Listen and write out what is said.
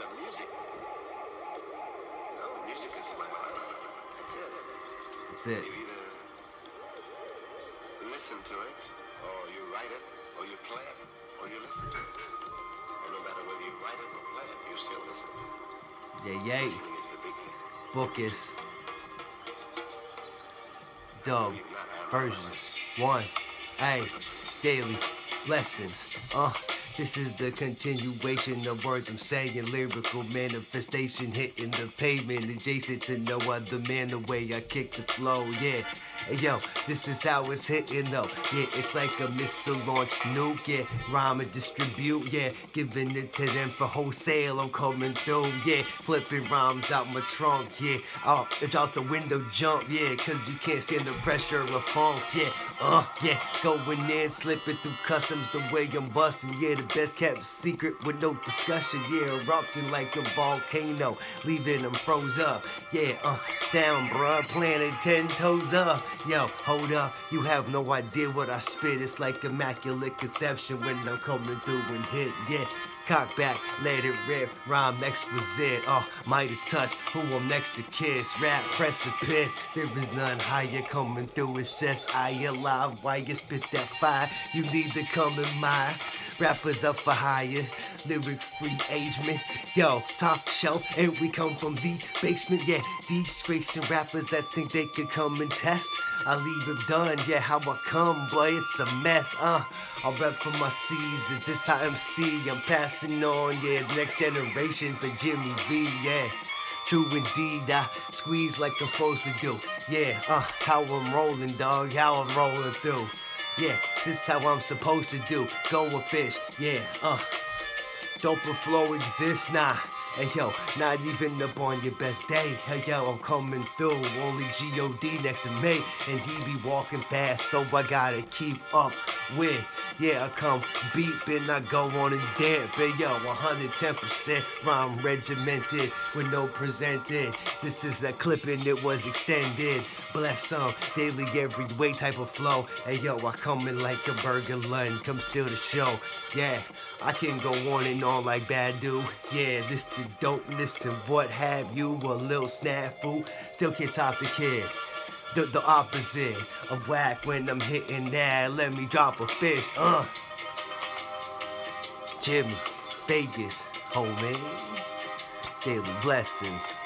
of music. No, music is my mind. That's it. That's it. You either listen to it, or you write it, or you play it, or you listen to it. And no matter whether you write it or play it, you still listen. Yeah, yay. Listening is the big. Boukas dub versions one. A daily lessons. Uh. This is the continuation of words I'm saying, lyrical manifestation hitting the pavement, adjacent to no other man. The way I kick the flow, yeah. Yo, this is how it's hitting though. Yeah, it's like a missile launch nuke. Yeah, rhyme and distribute. Yeah, giving it to them for wholesale. I'm coming through. Yeah, flipping rhymes out my trunk. Yeah, oh, out, out the window jump. Yeah, cause you can't stand the pressure of funk. Yeah, uh, yeah, going in, slipping through customs the way I'm busting. Yeah, the best kept secret with no discussion. Yeah, erupting like a volcano, leaving them froze up. Yeah, uh, down, bruh, planted ten toes up. Yo, hold up, you have no idea what I spit. It's like immaculate conception when I'm coming through and hit. Yeah, cock back, let it rip, rhyme exquisite. Oh, Midas touch, who I'm next to kiss. Rap precipice, there is none higher coming through. It's just I alive. Why you spit that fire? You need to come in my rappers up for hire. Lyric free agement, yo, top shelf, and we come from the basement. Yeah, these disgracing rappers that think they could come and test. I leave it done, yeah, how I come, boy, it's a mess, uh. I rap for my C's, is this how MC? I'm passing on, yeah, next generation for Jimmy V, yeah. True indeed, I squeeze like I'm supposed to do. Yeah, uh, how I'm rolling, dog, how I'm rolling through. Yeah, this how I'm supposed to do. Go a fish, yeah, uh. Doper flow exists, nah. Hey yo, not even up on your best day. Hey yo, I'm coming through. Only G.O.D. next to me, and he be walking fast, so I gotta keep up with. Yeah, I come beeping, I go on and dance. Hey yo, 110% rhyme regimented with no presented. This is that clipping, it was extended. Bless some daily every way type of flow. Hey yo, I come in like a burger come steal the show. Yeah. I can go on and on like Badu. Yeah, this the dopeness and what have you. A little snafu. Still can't top the kid. The, the opposite of whack when I'm hitting that. Let me drop a fish. Uh. Jimmy, Vegas, homie. Daily blessings.